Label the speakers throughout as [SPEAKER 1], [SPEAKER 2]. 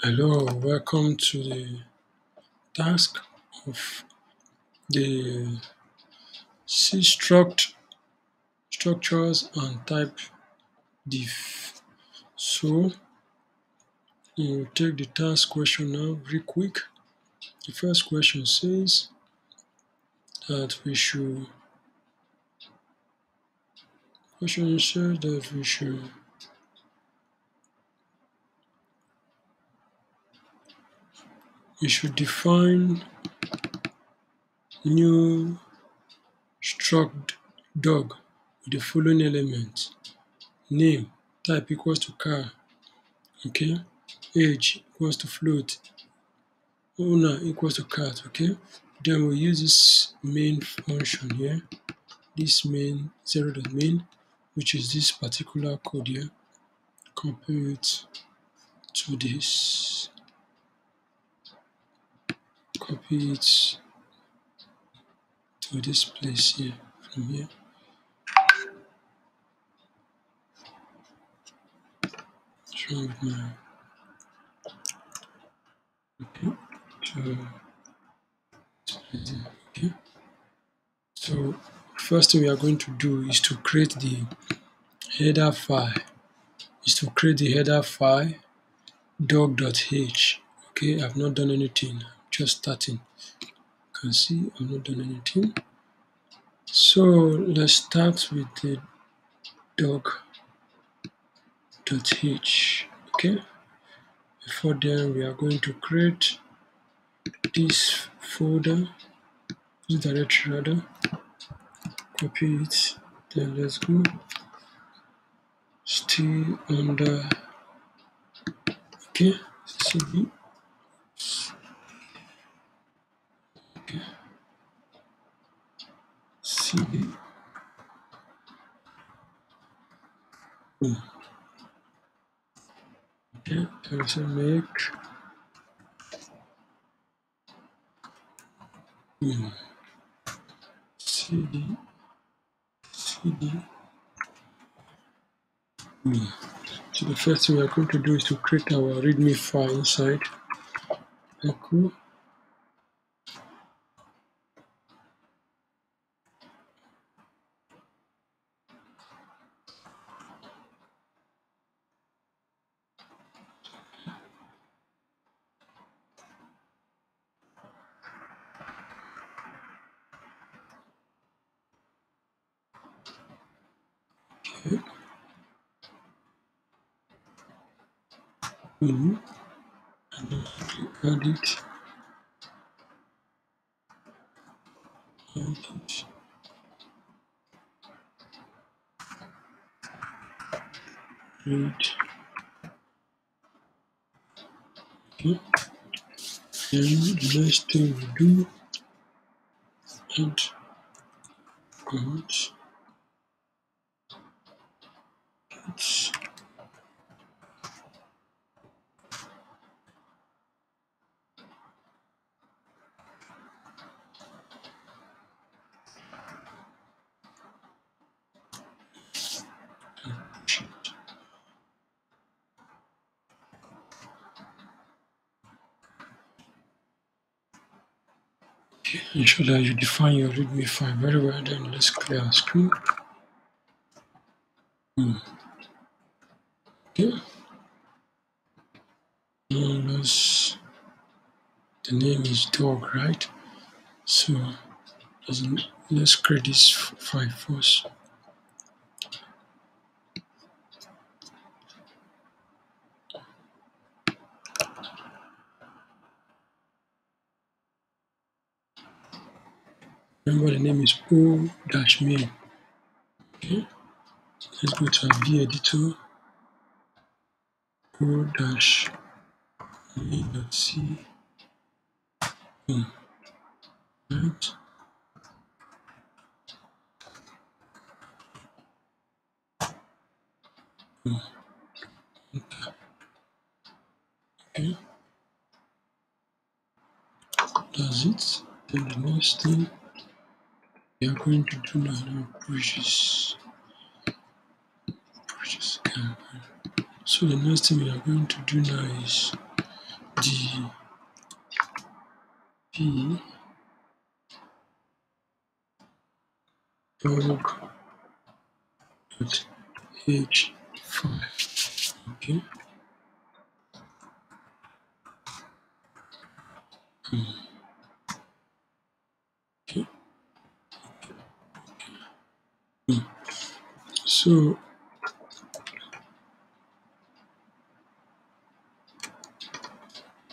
[SPEAKER 1] Hello, welcome to the task of the C struct structures and type diff. So we'll take the task question now very quick. The first question says that we should question says that we should we should define new struct dog with the following elements. Name type equals to char, okay? Age equals to float, owner equals to cat, okay? Then we'll use this main function here, this main zero dot main, which is this particular code here. Compare it to this copy it to this place here from here. With my okay okay. So first thing we are going to do is to create the header file is to create the header file dog.h okay I've not done anything just starting. Can see I've not done anything. So let's start with the dog.h. Okay. Before then, we are going to create this folder, this directory rather. Copy it. Then let's go. Still under okay. cd boom a make boom cd cd so the first thing we're going to do is to create our readme file inside. Echo and then add it add it read okay then the next thing we do add comment Oops. Okay, ensure that you define your readme file very well. Then let's clear our screen. Hmm. Okay. Let's. The name is dog, right? So let's create this file first. Remember the name is o dash. Okay. Let's go to our V editor. O dash main.c. Boom. Hmm. Right. Boom. Okay. That's it. Then the next thing we are going to do now, pushes pushes campaign. So the next thing we are going to do now is D P dog dot H five. Okay. Hmm. Okay. Hmm. So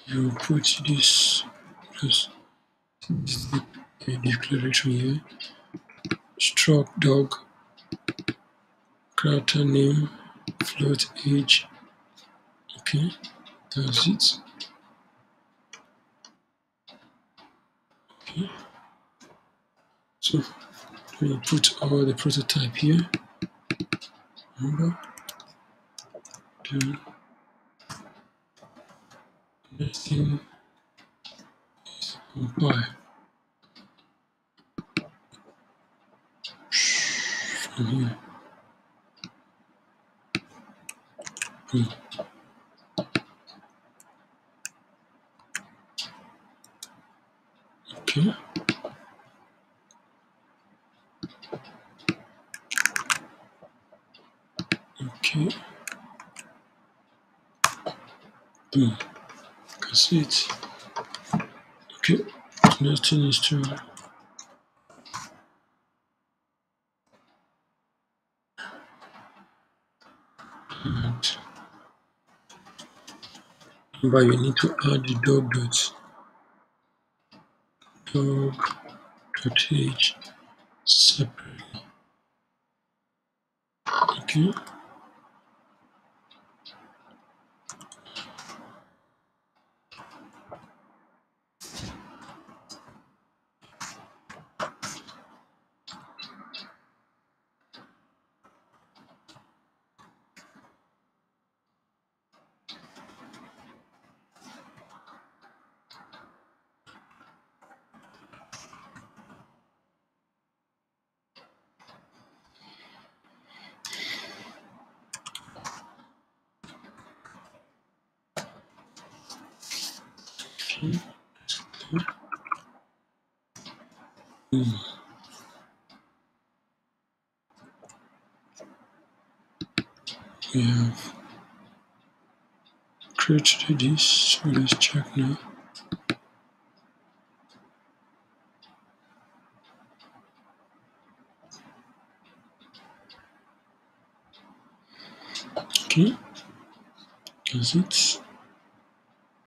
[SPEAKER 1] you put this plus this is the declaration here. Struct dog character name float age okay that's it. Okay. So we put all the prototype here then next thing is hmm. okay boom can see it. Okay. Next thing is to add remember you need to add the dog dot. Dog dot h separately. Okay okay Hmm. we have created this so let's check now okay that's it